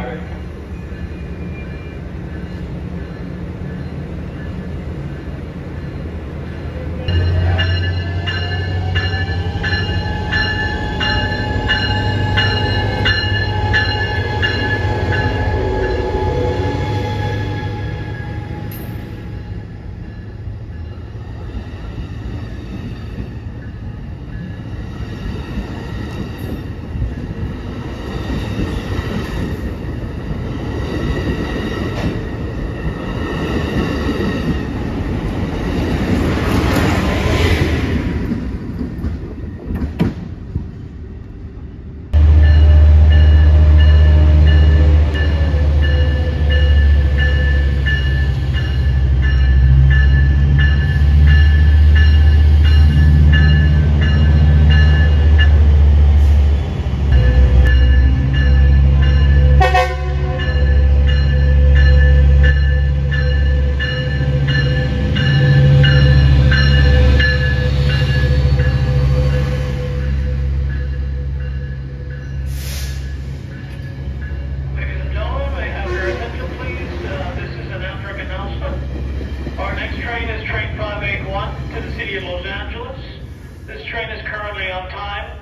All right. To the city of Los Angeles. This train is currently on time